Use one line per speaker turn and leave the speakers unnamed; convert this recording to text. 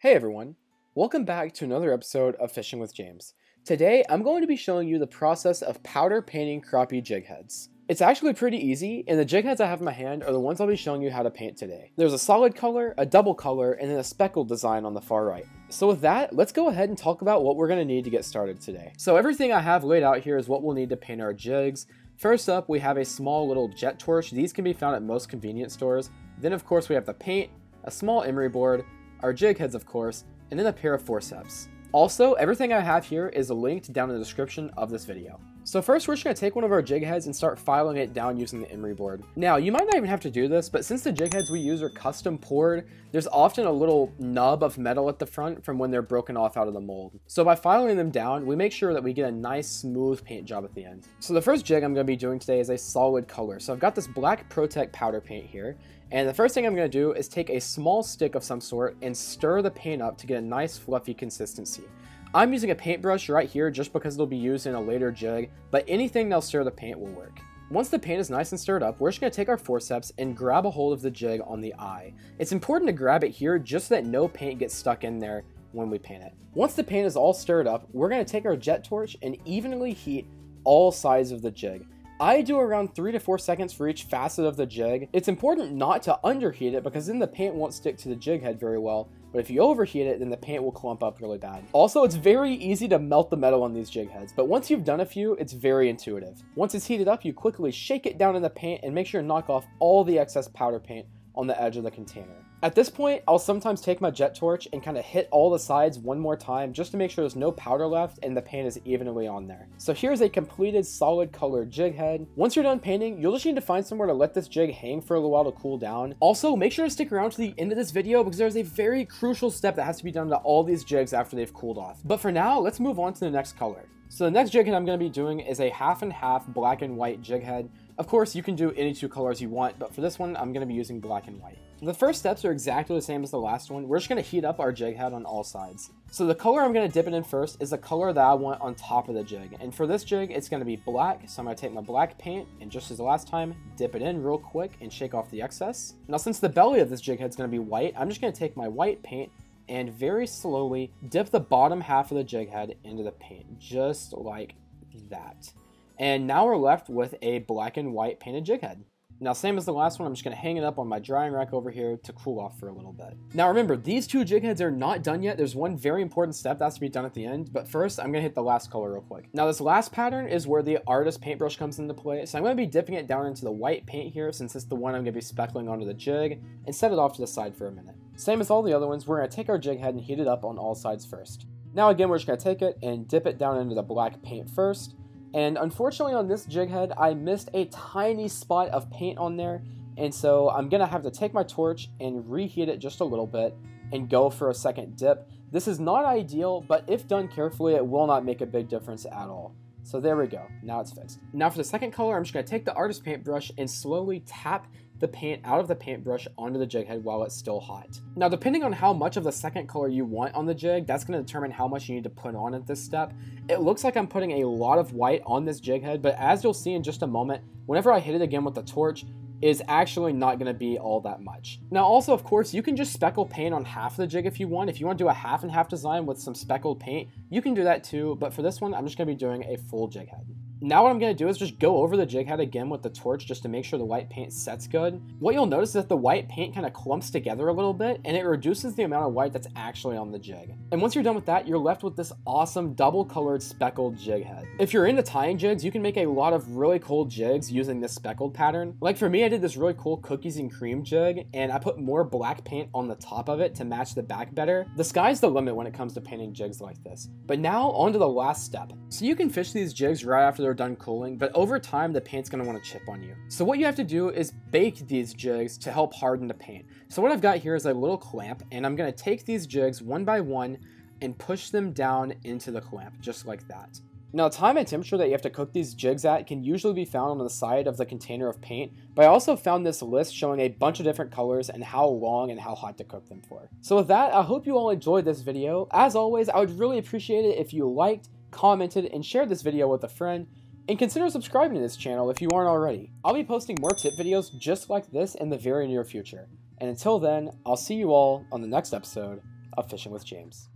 Hey everyone, welcome back to another episode of Fishing with James. Today I'm going to be showing you the process of powder painting crappie jig heads. It's actually pretty easy, and the jig heads I have in my hand are the ones I'll be showing you how to paint today. There's a solid color, a double color, and then a speckled design on the far right. So with that, let's go ahead and talk about what we're going to need to get started today. So everything I have laid out here is what we'll need to paint our jigs. First up, we have a small little jet torch. These can be found at most convenience stores. Then of course we have the paint, a small emery board, our jig heads of course, and then a pair of forceps. Also, everything I have here is linked down in the description of this video. So first we're just going to take one of our jig heads and start filing it down using the emery board. Now you might not even have to do this, but since the jig heads we use are custom poured, there's often a little nub of metal at the front from when they're broken off out of the mold. So by filing them down, we make sure that we get a nice smooth paint job at the end. So the first jig I'm going to be doing today is a solid color. So I've got this black Pro-Tec powder paint here, and the first thing I'm going to do is take a small stick of some sort and stir the paint up to get a nice fluffy consistency. I'm using a paintbrush right here just because it'll be used in a later jig, but anything that'll stir the paint will work. Once the paint is nice and stirred up, we're just going to take our forceps and grab a hold of the jig on the eye. It's important to grab it here just so that no paint gets stuck in there when we paint it. Once the paint is all stirred up, we're going to take our jet torch and evenly heat all sides of the jig. I do around 3 to 4 seconds for each facet of the jig. It's important not to underheat it because then the paint won't stick to the jig head very well, but if you overheat it, then the paint will clump up really bad. Also, it's very easy to melt the metal on these jig heads, but once you've done a few, it's very intuitive. Once it's heated up, you quickly shake it down in the paint and make sure to knock off all the excess powder paint on the edge of the container. At this point, I'll sometimes take my jet torch and kind of hit all the sides one more time just to make sure there's no powder left and the paint is evenly on there. So here's a completed solid colored jig head. Once you're done painting, you'll just need to find somewhere to let this jig hang for a little while to cool down. Also, make sure to stick around to the end of this video because there's a very crucial step that has to be done to all these jigs after they've cooled off. But for now, let's move on to the next color. So the next jig head I'm going to be doing is a half and half black and white jig head. Of course, you can do any two colors you want, but for this one, I'm going to be using black and white. The first steps are exactly the same as the last one. We're just going to heat up our jig head on all sides. So the color I'm going to dip it in first is the color that I want on top of the jig. And for this jig, it's going to be black. So I'm going to take my black paint and just as the last time, dip it in real quick and shake off the excess. Now since the belly of this jig head is going to be white, I'm just going to take my white paint and very slowly dip the bottom half of the jig head into the paint, just like that. And now we're left with a black and white painted jig head. Now, same as the last one, I'm just going to hang it up on my drying rack over here to cool off for a little bit. Now, remember, these two jig heads are not done yet. There's one very important step that has to be done at the end, but first, I'm to hit the last color real quick. Now, this last pattern is where the artist paintbrush comes into play, so I'm to be dipping it down into the white paint here since it's the one I'm to be speckling onto the jig, and set it off to the side for a minute. Same as all the other ones, we're to take our jig head and heat it up on all sides first. Now again, we're just going to take it and dip it down into the black paint first, and unfortunately on this jig head, I missed a tiny spot of paint on there, and so I'm to have to take my torch and reheat it just a little bit and go for a second dip. This is not ideal, but if done carefully, it will not make a big difference at all. So there we go, now it's fixed. Now for the second color, I'm just to take the artist paintbrush and slowly tap the paint out of the paintbrush onto the jig head while it's still hot. Now depending on how much of the second color you want on the jig, that's going to determine how much you need to put on at this step. It looks like I'm putting a lot of white on this jig head, but as you'll see in just a moment, whenever I hit it again with the torch, is actually not going to be all that much. Now also, of course, you can just speckle paint on half the jig if you want. If you want to do a half and half design with some speckled paint, you can do that too, but for this one, I'm just going to be doing a full jig head. Now what I'm going to do is just go over the jig head again with the torch just to make sure the white paint sets good. What you'll notice is that the white paint kind of clumps together a little bit and it reduces the amount of white that's actually on the jig. And once you're done with that, you're left with this awesome double colored speckled jig head. If you're into tying jigs, you can make a lot of really cool jigs using this speckled pattern. Like for me, I did this really cool cookies and cream jig and I put more black paint on the top of it to match the back better. The sky's the limit when it comes to painting jigs like this. But now on to the last step. So you can fish these jigs right after they're done cooling, but over time the paint's want to chip on you. So what you have to do is bake these jigs to help harden the paint. So what I've got here is a little clamp, and I'm to take these jigs one by one and push them down into the clamp, just like that. Now, time and temperature that you have to cook these jigs at can usually be found on the side of the container of paint, but I also found this list showing a bunch of different colors and how long and how hot to cook them for. So with that, I hope you all enjoyed this video. As always, I would really appreciate it if you liked, commented, and shared this video with a friend and consider subscribing to this channel if you aren't already. I'll be posting more tip videos just like this in the very near future. And until then, I'll see you all on the next episode of Fishing with James.